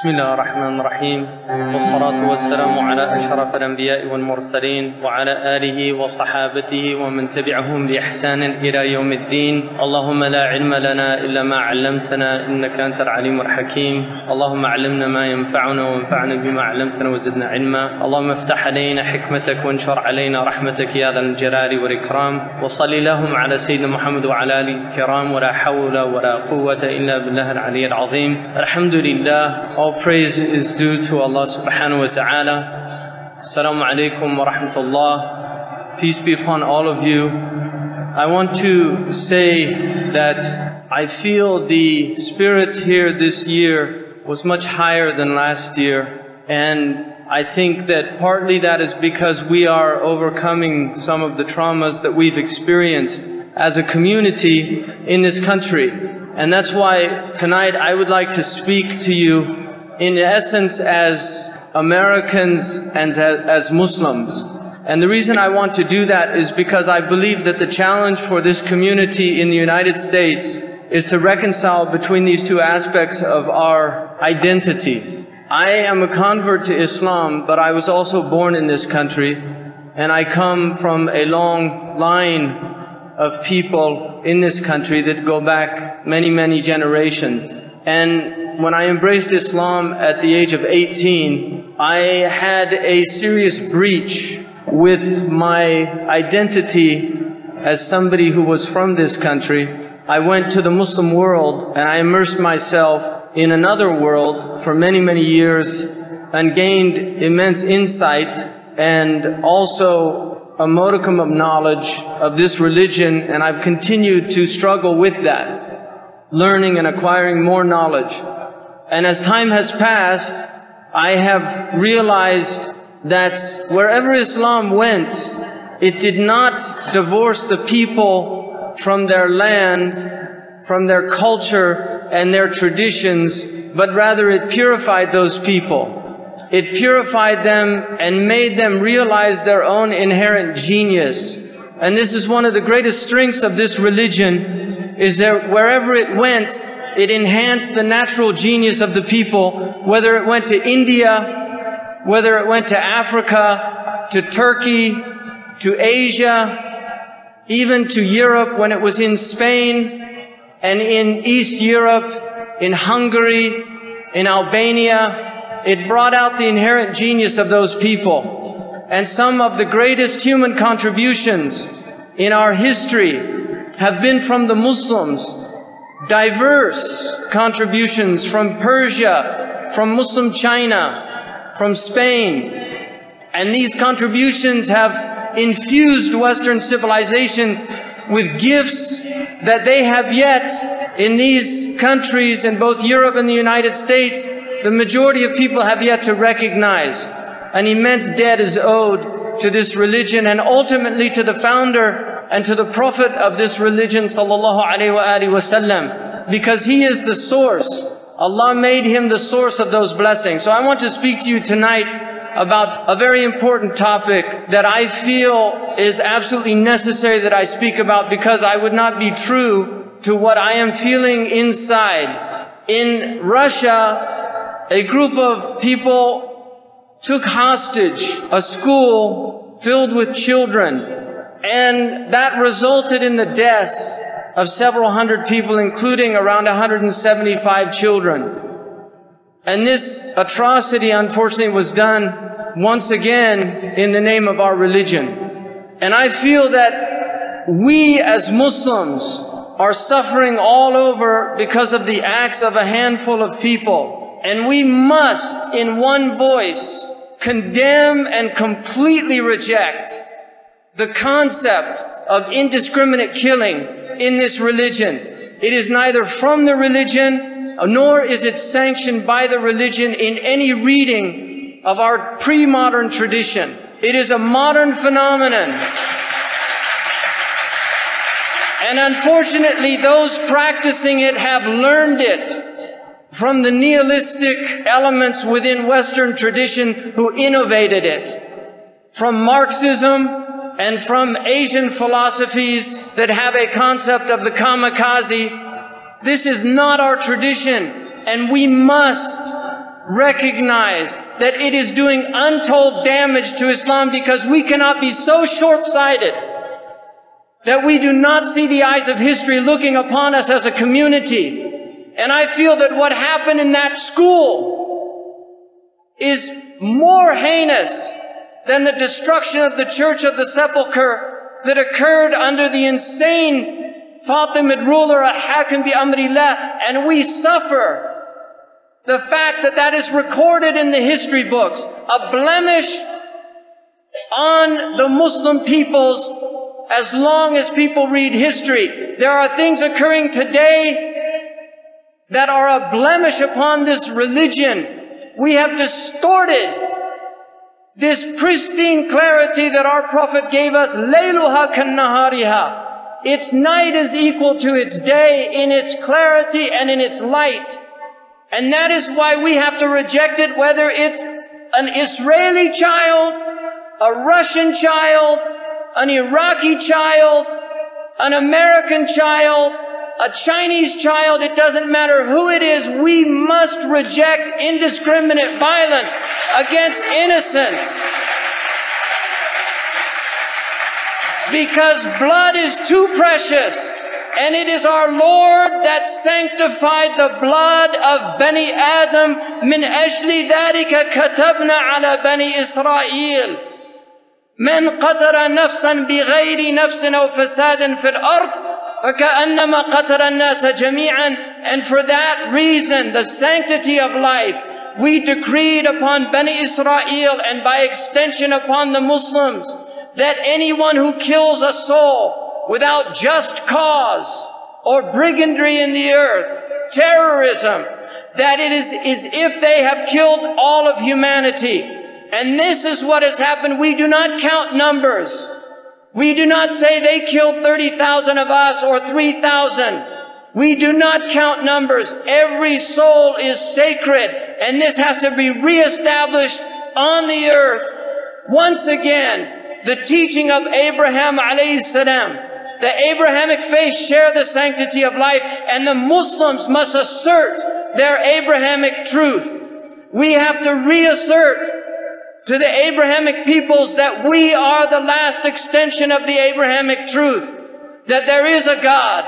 بسم الله الرحمن الرحيم. والصلاة والسلام على أشرف الأنبياء والمرسلين وعلى آله وصحابته ومن تبعهم بإحسان إلى يوم الدين. اللهم لا علم لنا إلا ما علمتنا إنك أنت العليم الحكيم. اللهم علمنا ما ينفعنا وانفعنا بما علمتنا وزدنا علما. اللهم افتح علينا حكمتك وانشر علينا رحمتك يا ذا الجلال والإكرام. وصل اللهم على سيدنا محمد وعلى آله الكرام. ولا حول ولا قوة إلا بالله العلي العظيم. الحمد لله. All praise is due to Allah subhanahu wa ta'ala. Assalamu alaikum wa rahmatullah. Peace be upon all of you. I want to say that I feel the spirit here this year was much higher than last year. And I think that partly that is because we are overcoming some of the traumas that we've experienced as a community in this country. And that's why tonight I would like to speak to you in essence as Americans and as, Muslims. And the reason I want to do that is because I believe that the challenge for this community in the United States is to reconcile between these two aspects of our identity. I am a convert to Islam, but I was also born in this country, and I come from a long line of people in this country that go back many, many generations. And when I embraced Islam at the age of 18, I had a serious breach with my identity as somebody who was from this country. I went to the Muslim world and I immersed myself in another world for many, many years and gained immense insight and also a modicum of knowledge of this religion and I've continued to struggle with that, learning and acquiring more knowledge. And as time has passed, I have realized that wherever Islam went, it did not divorce the people from their land, from their culture and their traditions, but rather it purified those people. It purified them and made them realize their own inherent genius. And this is one of the greatest strengths of this religion, is that wherever it went, it enhanced the natural genius of the people, whether it went to India, whether it went to Africa, to Turkey, to Asia, even to Europe when it was in Spain and in East Europe, in Hungary, in Albania. It brought out the inherent genius of those people. And some of the greatest human contributions in our history have been from the Muslims diverse contributions from Persia, from Muslim China, from Spain. And these contributions have infused Western civilization with gifts that they have yet in these countries in both Europe and the United States, the majority of people have yet to recognize. An immense debt is owed to this religion and ultimately to the founder and to the Prophet of this religion sallallahu alaihi wasallam because he is the source. Allah made him the source of those blessings. So I want to speak to you tonight about a very important topic that I feel is absolutely necessary that I speak about because I would not be true to what I am feeling inside. In Russia, a group of people took hostage a school filled with children and that resulted in the deaths of several hundred people, including around 175 children. And this atrocity, unfortunately, was done once again in the name of our religion. And I feel that we as Muslims are suffering all over because of the acts of a handful of people. And we must, in one voice, condemn and completely reject the concept of indiscriminate killing in this religion. It is neither from the religion, nor is it sanctioned by the religion in any reading of our pre-modern tradition. It is a modern phenomenon. And unfortunately, those practicing it have learned it from the nihilistic elements within Western tradition who innovated it. From Marxism and from Asian philosophies that have a concept of the kamikaze. This is not our tradition, and we must recognize that it is doing untold damage to Islam because we cannot be so short-sighted that we do not see the eyes of history looking upon us as a community. And I feel that what happened in that school is more heinous than the destruction of the Church of the Sepulchre that occurred under the insane Fatimid ruler Hakim bi Amrillah, and we suffer the fact that that is recorded in the history books, a blemish on the Muslim peoples as long as people read history. There are things occurring today that are a blemish upon this religion. We have distorted this pristine clarity that our Prophet gave us, Layluha kannahariha. Its night is equal to its day in its clarity and in its light. And that is why we have to reject it, whether it's an Israeli child, a Russian child, an Iraqi child, an American child, a Chinese child, it doesn't matter who it is, we must reject indiscriminate violence against innocents. Because blood is too precious. And it is our Lord that sanctified the blood of Bani Adam من أجل ذلك كتبنا على بني إسرائيل من قتل نفسا بغير نفس أو فساد في الأرض فكأنما قتل الناس جميعا and for that reason the sanctity of life we decreed upon Bani Israel and by extension upon the Muslims that anyone who kills a soul without just cause or brigandry in the earth, terrorism, that it is as if they have killed all of humanity. And this is what has happened. We do not count numbers. We do not say they killed 30,000 of us or 3,000. We do not count numbers. Every soul is sacred and this has to be reestablished on the earth. Once again, the teaching of Abraham alayhi salam. The Abrahamic faith share the sanctity of life and the Muslims must assert their Abrahamic truth. We have to reassert to the Abrahamic peoples that we are the last extension of the Abrahamic truth, that there is a God,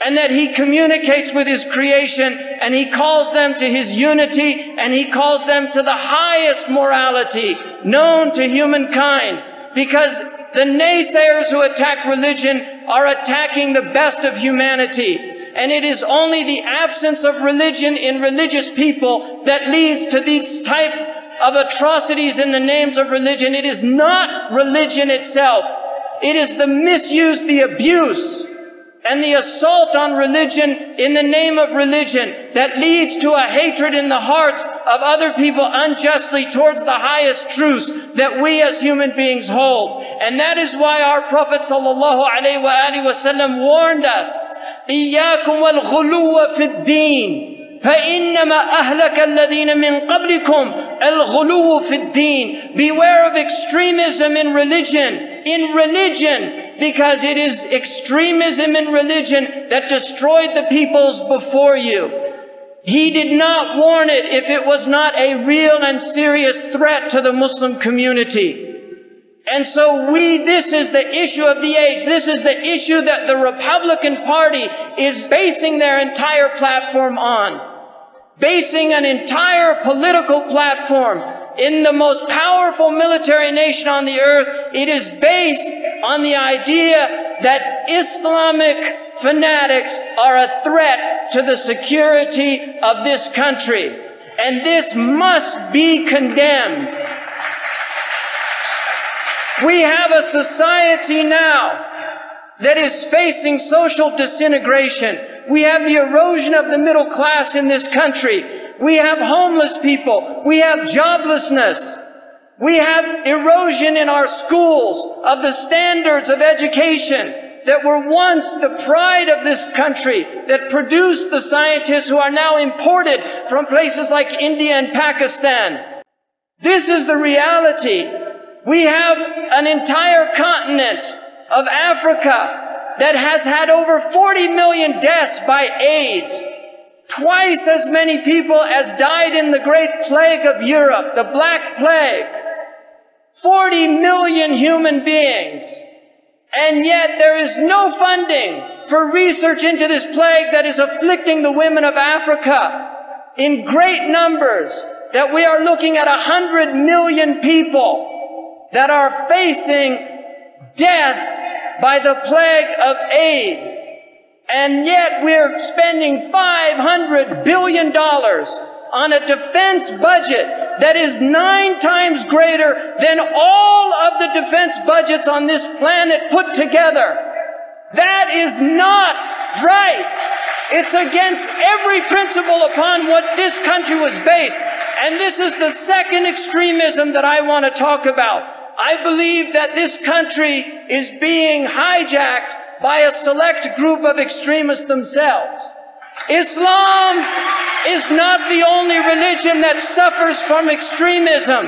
and that he communicates with his creation, and he calls them to his unity, and he calls them to the highest morality known to humankind, because the naysayers who attack religion are attacking the best of humanity. And it is only the absence of religion in religious people that leads to these type of atrocities in the names of religion. It is not religion itself. It is the misuse, the abuse, and the assault on religion in the name of religion that leads to a hatred in the hearts of other people unjustly towards the highest truths that we as human beings hold. And that is why our Prophet sallallahu alaihi wasallam warned us, إِيَّاكُمْ وَالْغُلُوَّ فِي الدِّينِ فإنما أهلك الذين من قبلكم Beware of extremism in religion. In religion. Because it is extremism in religion that destroyed the peoples before you. He did not warn it if it was not a real and serious threat to the Muslim community. And so we, this is the issue of the age. This is the issue that the Republican Party is basing their entire platform on. Basing an entire political platform in the most powerful military nation on the earth, it is based on the idea that Islamic fanatics are a threat to the security of this country. And this must be condemned. We have a society now that is facing social disintegration. We have the erosion of the middle class in this country. We have homeless people. We have joblessness. We have erosion in our schools of the standards of education that were once the pride of this country that produced the scientists who are now imported from places like India and Pakistan. This is the reality. We have an entire continent of Africa that has had over 40 million deaths by AIDS Twice as many people as died in the Great Plague of Europe, the Black Plague. 40 million human beings. And yet there is no funding for research into this plague that is afflicting the women of Africa in great numbers that we are looking at a hundred million people that are facing death by the plague of AIDS. And yet we're spending $500 billion on a defense budget that is nine times greater than all of the defense budgets on this planet put together. That is not right. It's against every principle upon what this country was based. And this is the second extremism that I want to talk about. I believe that this country is being hijacked by a select group of extremists themselves. Islam is not the only religion that suffers from extremism.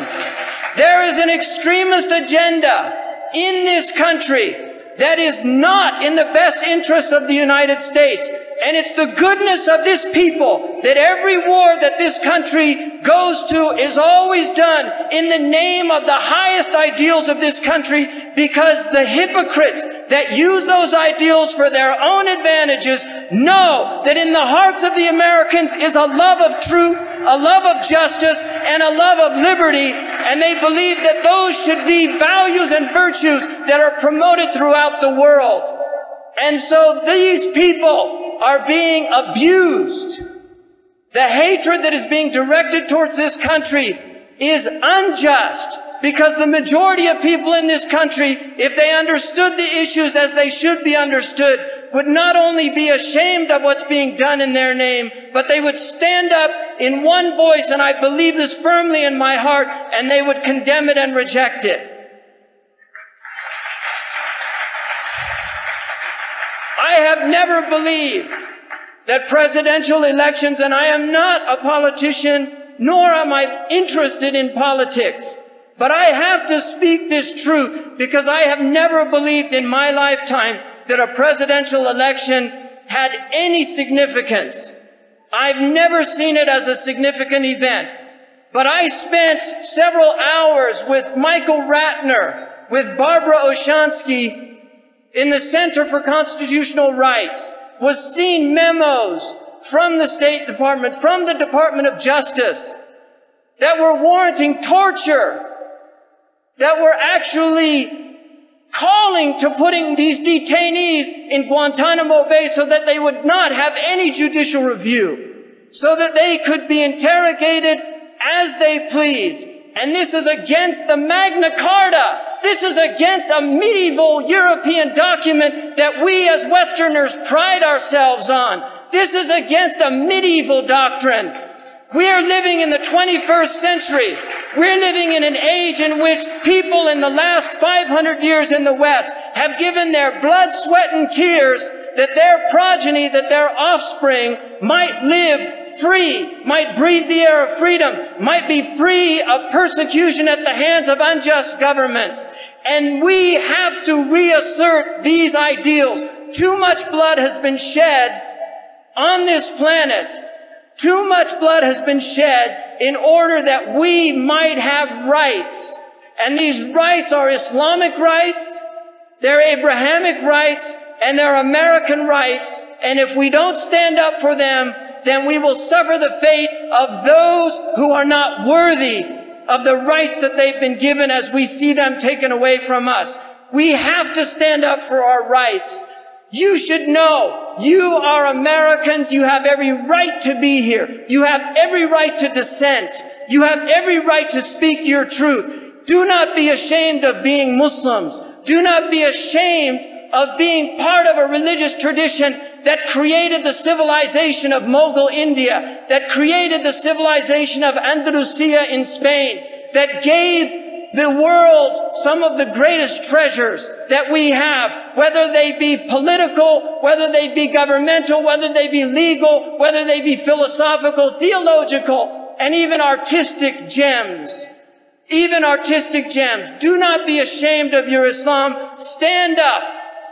There is an extremist agenda in this country that is not in the best interest of the United States. And it's the goodness of this people that every war that this country goes to is always done in the name of the highest ideals of this country because the hypocrites that use those ideals for their own advantages know that in the hearts of the Americans is a love of truth, a love of justice, and a love of liberty. And they believe that those should be values and virtues that are promoted throughout the world. And so these people are being abused. The hatred that is being directed towards this country is unjust because the majority of people in this country, if they understood the issues as they should be understood, would not only be ashamed of what's being done in their name, but they would stand up in one voice, and I believe this firmly in my heart, and they would condemn it and reject it. I have never believed that presidential elections, and I am not a politician, nor am I interested in politics. But I have to speak this truth because I have never believed in my lifetime that a presidential election had any significance. I've never seen it as a significant event. But I spent several hours with Michael Ratner, with Barbara Olshansky in the Center for Constitutional Rights was seeing memos from the State Department, from the Department of Justice that were warranting torture, that were actually calling to putting these detainees in Guantanamo Bay so that they would not have any judicial review, so that they could be interrogated as they please. And this is against the Magna Carta. This is against a medieval European document that we as Westerners pride ourselves on. This is against a medieval doctrine. We are living in the 21st century. We're living in an age in which people in the last 500 years in the West have given their blood, sweat, and tears that their progeny, that their offspring might live free, might breathe the air of freedom, might be free of persecution at the hands of unjust governments. And we have to reassert these ideals. Too much blood has been shed on this planet. Too much blood has been shed in order that we might have rights. And these rights are Islamic rights, they're Abrahamic rights, and they're American rights. And if we don't stand up for them, then we will suffer the fate of those who are not worthy of the rights that they've been given as we see them taken away from us. We have to stand up for our rights. You should know you are Americans. You have every right to be here. You have every right to dissent. You have every right to speak your truth. Do not be ashamed of being Muslims. Do not be ashamed of being part of a religious tradition that created the civilization of Mughal India, that created the civilization of Andalusia in Spain, that gave the world some of the greatest treasures that we have, whether they be political, whether they be governmental, whether they be legal, whether they be philosophical, theological, and even artistic gems. Even artistic gems. Do not be ashamed of your Islam. Stand up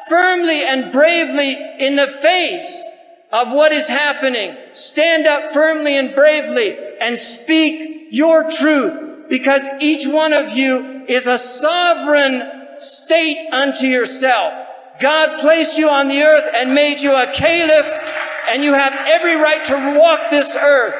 firmly and bravely in the face of what is happening. Stand up firmly and bravely and speak your truth because each one of you is a sovereign state unto yourself. God placed you on the earth and made you a caliph and you have every right to walk this earth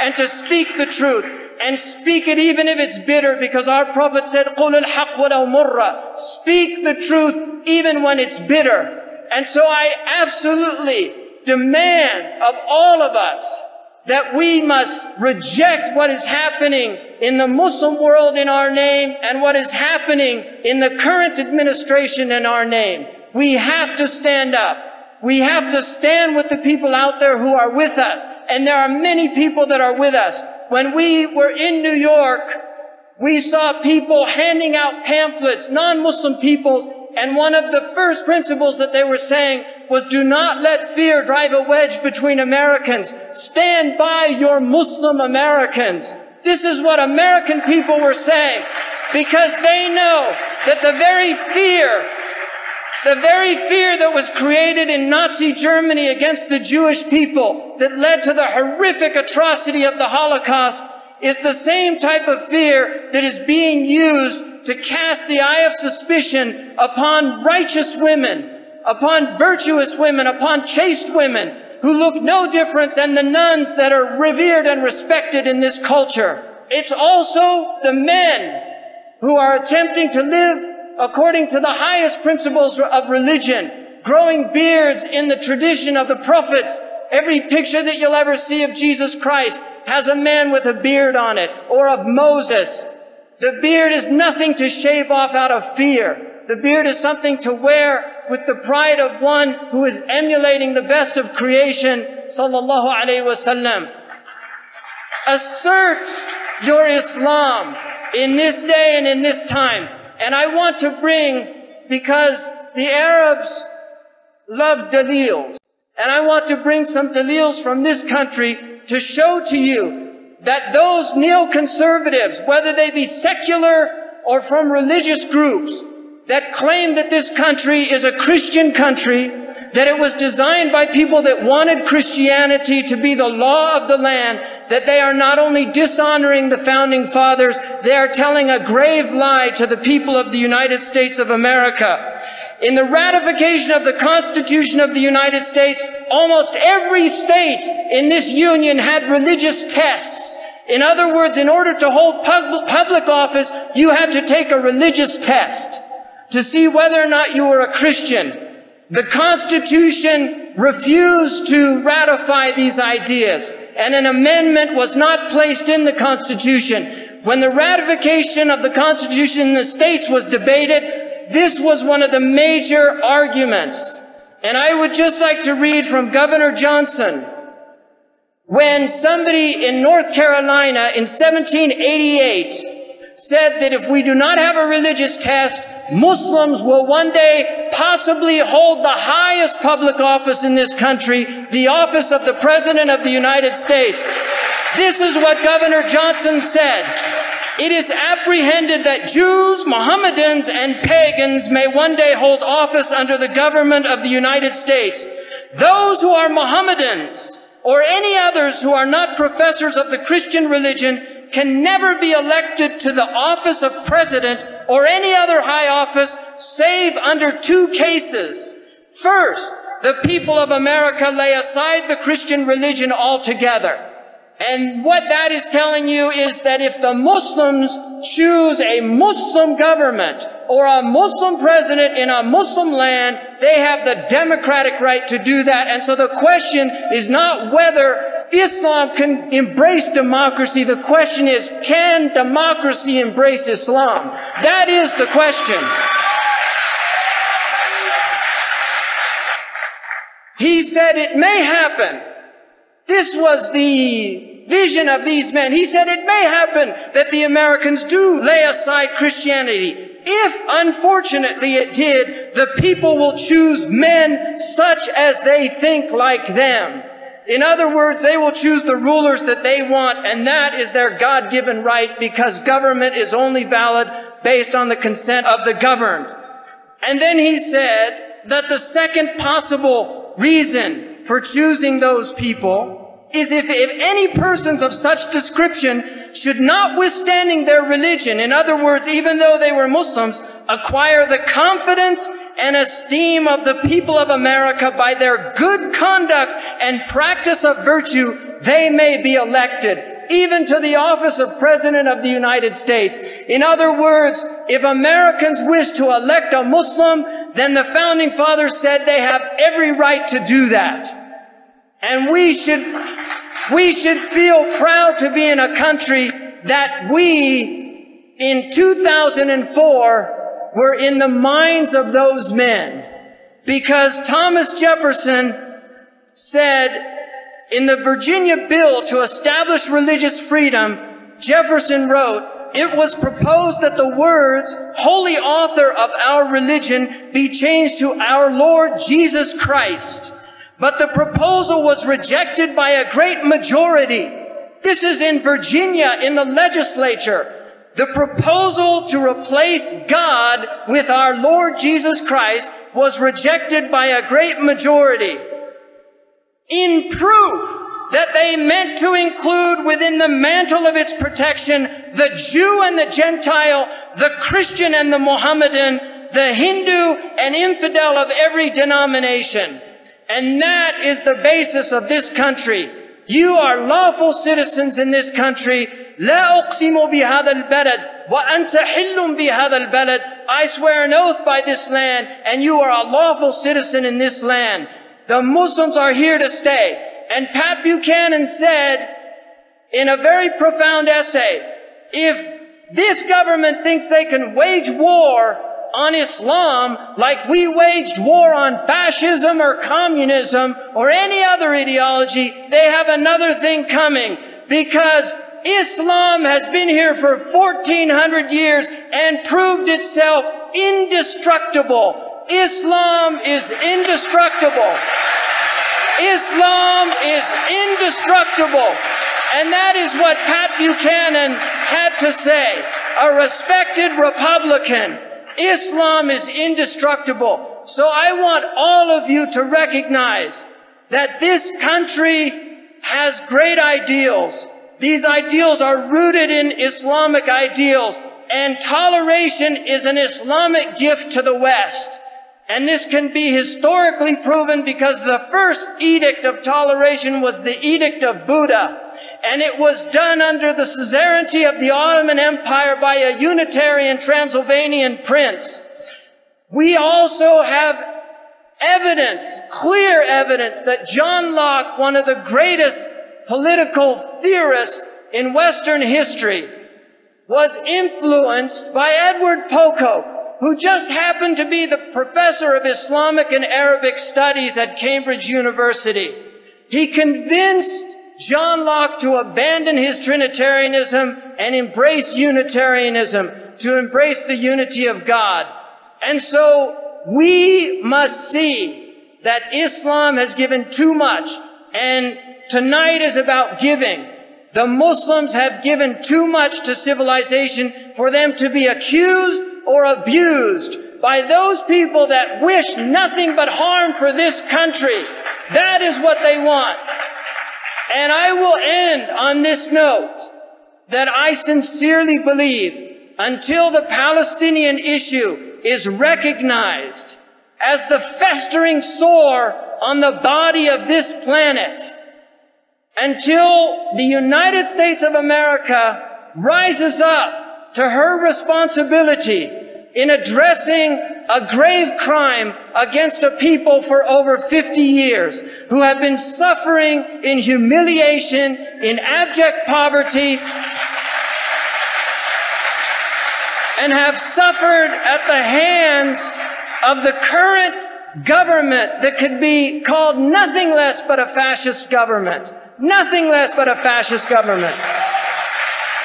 and to speak the truth and speak it even if it's bitter because our prophet said, قُلُ الْحَقْ وَلَوْ مُرَّ Speak the truth even when it's bitter. And so I absolutely demand of all of us that we must reject what is happening in the Muslim world in our name and what is happening in the current administration in our name. We have to stand up. We have to stand with the people out there who are with us. And there are many people that are with us. When we were in New York, we saw people handing out pamphlets, non-Muslim peoples, and one of the first principles that they were saying was do not let fear drive a wedge between Americans. Stand by your Muslim Americans. This is what American people were saying because they know that the very fear, the very fear that was created in Nazi Germany against the Jewish people that led to the horrific atrocity of the Holocaust is the same type of fear that is being used to cast the eye of suspicion upon righteous women, upon virtuous women, upon chaste women who look no different than the nuns that are revered and respected in this culture. It's also the men who are attempting to live according to the highest principles of religion, growing beards in the tradition of the prophets. Every picture that you'll ever see of Jesus Christ has a man with a beard on it, or of Moses, the beard is nothing to shave off out of fear. The beard is something to wear with the pride of one who is emulating the best of creation, sallallahu alaihi wasallam. Assert your Islam in this day and in this time. And I want to bring, because the Arabs love dalils, and I want to bring some dalils from this country to show to you that those neoconservatives, whether they be secular or from religious groups, that claim that this country is a Christian country, that it was designed by people that wanted Christianity to be the law of the land, that they are not only dishonoring the founding fathers, they are telling a grave lie to the people of the United States of America. In the ratification of the Constitution of the United States, almost every state in this union had religious tests. In other words, in order to hold public office, you had to take a religious test to see whether or not you were a Christian. The Constitution refused to ratify these ideas, and an amendment was not placed in the Constitution. When the ratification of the Constitution in the states was debated, this was one of the major arguments. And I would just like to read from Governor Johnson. When somebody in North Carolina in 1788 said that if we do not have a religious test, Muslims will one day possibly hold the highest public office in this country, the office of the President of the United States. This is what Governor Johnson said. It is apprehended that Jews, Mohammedans, and pagans may one day hold office under the government of the United States. Those who are Mohammedans or any others who are not professors of the Christian religion can never be elected to the office of president or any other high office save under two cases. First, the people of America lay aside the Christian religion altogether. And what that is telling you is that if the Muslims choose a Muslim government or a Muslim president in a Muslim land, they have the democratic right to do that. And so the question is not whether Islam can embrace democracy. The question is, can democracy embrace Islam? That is the question. He said it may happen. This was the vision of these men. He said it may happen that the Americans do lay aside Christianity. If, unfortunately, it did, the people will choose men such as they think like them. In other words, they will choose the rulers that they want, and that is their God-given right because government is only valid based on the consent of the governed. And then he said that the second possible reason for choosing those people is if, if any persons of such description should notwithstanding their religion, in other words, even though they were Muslims, acquire the confidence and esteem of the people of America by their good conduct and practice of virtue, they may be elected even to the office of President of the United States. In other words, if Americans wish to elect a Muslim, then the founding fathers said they have every right to do that. And we should, we should feel proud to be in a country that we, in 2004, were in the minds of those men. Because Thomas Jefferson said, in the Virginia bill to establish religious freedom, Jefferson wrote, it was proposed that the words, holy author of our religion, be changed to our Lord Jesus Christ. But the proposal was rejected by a great majority. This is in Virginia in the legislature. The proposal to replace God with our Lord Jesus Christ was rejected by a great majority in proof that they meant to include within the mantle of its protection the Jew and the Gentile, the Christian and the Mohammedan, the Hindu and infidel of every denomination. And that is the basis of this country. You are lawful citizens in this country. لا أقسم بهذا البلد وأنت حل بهذا البلد. I swear an oath by this land and you are a lawful citizen in this land. The Muslims are here to stay. And Pat Buchanan said in a very profound essay, if this government thinks they can wage war on Islam like we waged war on fascism or communism or any other ideology, they have another thing coming because Islam has been here for 1400 years and proved itself indestructible. Islam is indestructible. Islam is indestructible. And that is what Pat Buchanan had to say. A respected Republican. Islam is indestructible. So I want all of you to recognize that this country has great ideals. These ideals are rooted in Islamic ideals and toleration is an Islamic gift to the West. And this can be historically proven because the first edict of toleration was the Edict of Torda. And it was done under the suzerainty of the Ottoman Empire by a Unitarian Transylvanian prince. We also have evidence, clear evidence that John Locke, one of the greatest political theorists in Western history, was influenced by Edward Pococke, who just happened to be the professor of Islamic and Arabic studies at Cambridge University. He convinced John Locke to abandon his Trinitarianism and embrace Unitarianism, to embrace the unity of God. And so we must see that Islam has given too much and tonight is about giving. The Muslims have given too much to civilization for them to be accused or abused by those people that wish nothing but harm for this country. That is what they want. And I will end on this note that I sincerely believe until the Palestinian issue is recognized as the festering sore on the body of this planet, until the United States of America rises up to her responsibility in addressing a grave crime against a people for over 50 years who have been suffering in humiliation, in abject poverty, and have suffered at the hands of the current government that could be called nothing less but a fascist government. Nothing less but a fascist government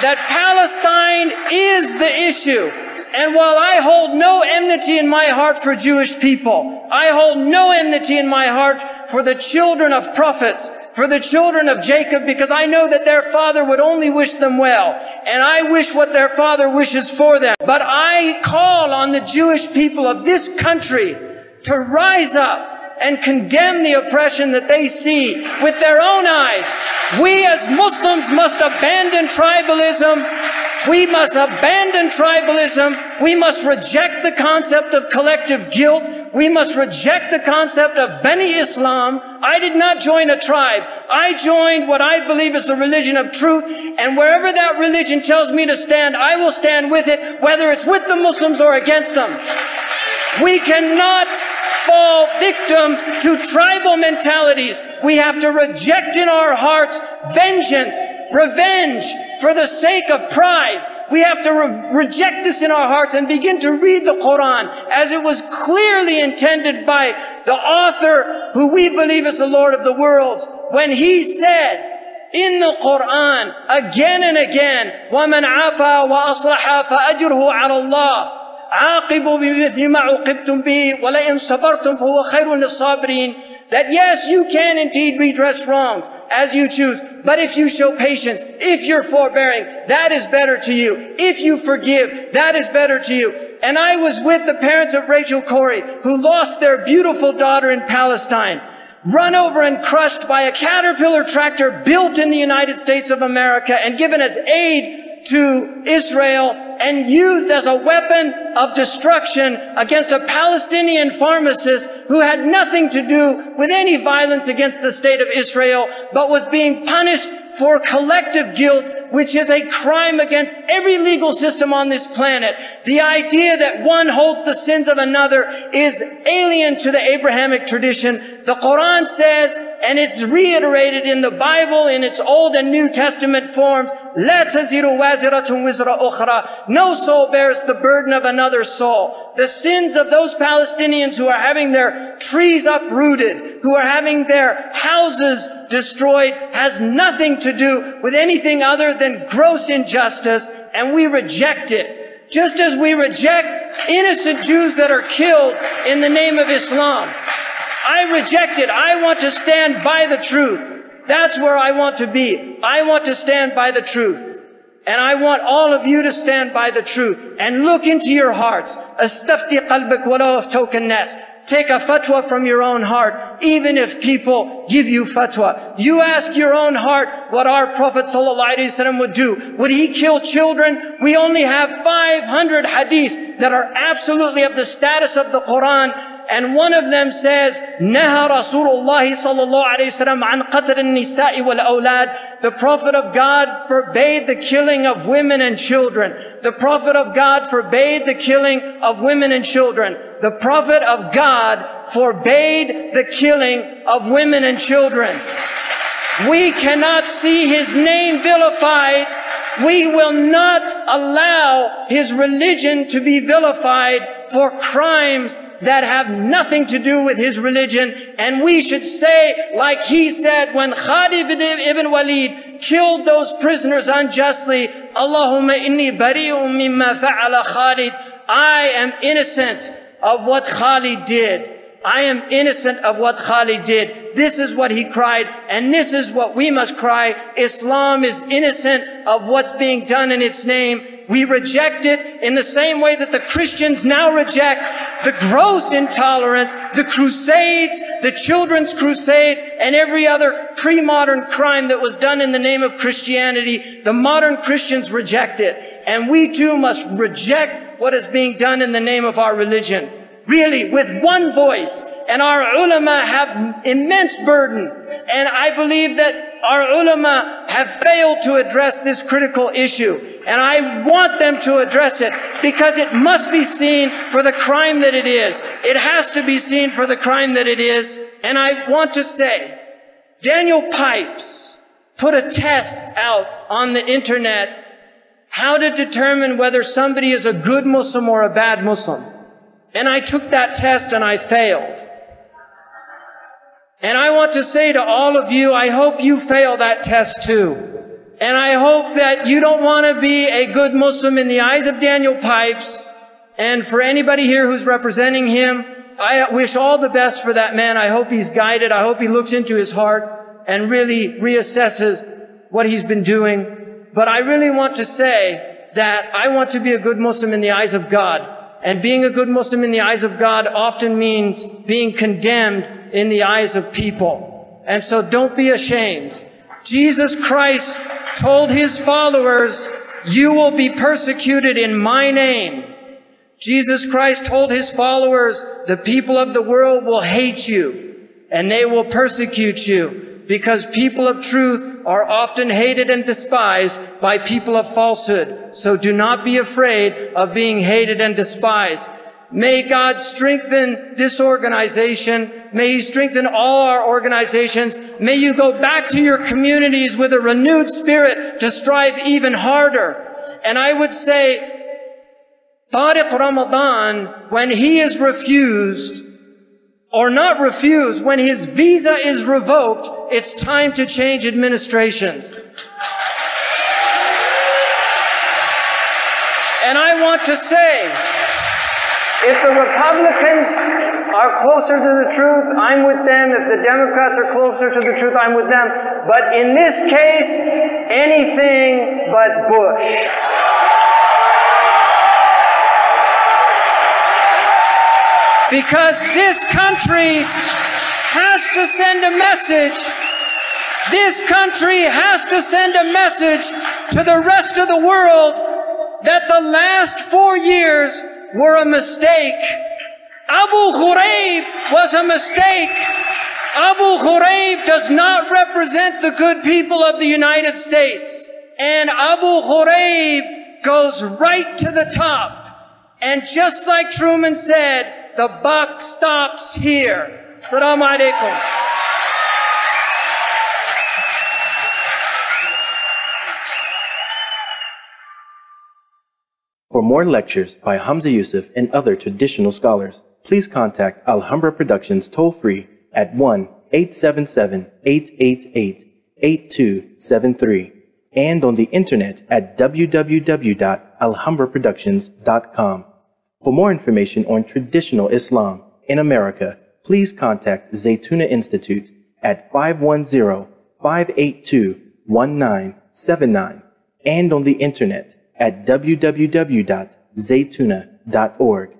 that Palestine is the issue. And while I hold no enmity in my heart for Jewish people, I hold no enmity in my heart for the children of prophets, for the children of Jacob, because I know that their father would only wish them well. And I wish what their father wishes for them. But I call on the Jewish people of this country to rise up and condemn the oppression that they see with their own eyes. We as Muslims must abandon tribalism. We must abandon tribalism. We must reject the concept of collective guilt. We must reject the concept of Bani Islam. I did not join a tribe. I joined what I believe is a religion of truth. And wherever that religion tells me to stand, I will stand with it, whether it's with the Muslims or against them. We cannot fall victim to tribal mentalities. We have to reject in our hearts vengeance, revenge for the sake of pride. We have to re- reject this in our hearts and begin to read the Quran as it was clearly intended by the author who we believe is the Lord of the worlds when he said, in the Quran again and again, وَمَنْ عَفَى وَأَصْلَحَ فَأَجْرُهُ عَلَى اللَّهِ عاقبوا بمثل ما عوقبتم به ولئن صبرتم فهو خير للصابرين that yes, you can indeed redress wrongs as you choose, but if you show patience, if you're forbearing, that is better to you. If you forgive, that is better to you. And I was with the parents of Rachel Corrie, who lost their beautiful daughter in Palestine, run over and crushed by a caterpillar tractor built in the United States of America and given as aid to Israel and used as a weapon of destruction against a Palestinian pharmacist who had nothing to do with any violence against the state of Israel, but was being punished for collective guilt, which is a crime against every legal system on this planet. The idea that one holds the sins of another is alien to the Abrahamic tradition. The Quran says, and it's reiterated in the Bible in its Old and New Testament forms, لا تزر وازرة وزر أخرى. No soul bears the burden of another soul. The sins of those Palestinians who are having their trees uprooted, who are having their houses destroyed, has nothing to do with anything other than gross injustice, and we reject it. Just as we reject innocent Jews that are killed in the name of Islam. I reject it. I want to stand by the truth. That's where I want to be. I want to stand by the truth. And I want all of you to stand by the truth and look into your hearts. Take a fatwa from your own heart, even if people give you fatwa. You ask your own heart what our Prophet ﷺ would do. Would he kill children? We only have 500 hadiths that are absolutely of the status of the Quran and one of them says, "Naha Rasulullah sallallahu alayhi wasallam an qatl an-nisa'i wal awlad." The Prophet of God forbade the killing of women and children. The Prophet of God forbade the killing of women and children. The Prophet of God forbade the killing of women and children. We cannot see his name vilified. We will not allow his religion to be vilified for crimes that have nothing to do with his religion. And we should say, like he said when Khalid ibn Walid killed those prisoners unjustly, Allahumma inni bari'un mimma fa'ala Khalid. I am innocent of what Khalid did. I am innocent of what Khalid did. This is what he cried, and this is what we must cry. Islam is innocent of what's being done in its name. We reject it in the same way that the Christians now reject the gross intolerance, the crusades, the children's crusades, and every other pre-modern crime that was done in the name of Christianity. The modern Christians reject it. And we too must reject what is being done in the name of our religion. Really, with one voice. And our ulama have immense burden. And I believe that our ulama have failed to address this critical issue. And I want them to address it because it must be seen for the crime that it is. It has to be seen for the crime that it is. And I want to say, Daniel Pipes put a test out on the internet how to determine whether somebody is a good Muslim or a bad Muslim. And I took that test and I failed. And I want to say to all of you, I hope you fail that test too. And I hope that you don't want to be a good Muslim in the eyes of Daniel Pipes. And for anybody here who's representing him, I wish all the best for that man. I hope he's guided. I hope he looks into his heart and really reassesses what he's been doing. But I really want to say that I want to be a good Muslim in the eyes of God. And being a good Muslim in the eyes of God often means being condemned in the eyes of people. And so don't be ashamed. Jesus Christ told his followers, you will be persecuted in my name. Jesus Christ told his followers, the people of the world will hate you and they will persecute you because people of truth are often hated and despised by people of falsehood. So do not be afraid of being hated and despised. May God strengthen this organization. May He strengthen all our organizations. May you go back to your communities with a renewed spirit to strive even harder. And I would say, Tariq Ramadan, when he is refused, or not refused, when his visa is revoked, it's time to change administrations. And I want to say, if the Republicans are closer to the truth, I'm with them. If the Democrats are closer to the truth, I'm with them. But in this case, anything but Bush. Because this country has to send a message. This country has to send a message to the rest of the world that the last four years were a mistake. Abu Ghraib was a mistake. Abu Ghraib does not represent the good people of the United States. And Abu Ghraib goes right to the top. And just like Truman said, the buck stops here. Alaikum. For more lectures by Hamza Yusuf and other traditional scholars, please contact Alhambra Productions toll free at 1 877 888 8273 and on the internet at www.alhambraproductions.com. For more information on traditional Islam in America, please contact Zaytuna Institute at 510-582-1979 and on the internet at www.zaytuna.org.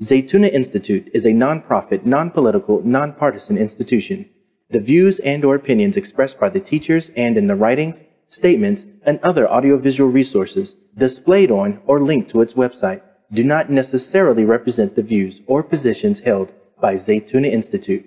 Zaytuna Institute is a non-profit, non-political, non-partisan institution. The views and or opinions expressed by the teachers and in the writings, statements, and other audiovisual resources displayed on or linked to its website do not necessarily represent the views or positions held by Zaytuna Institute.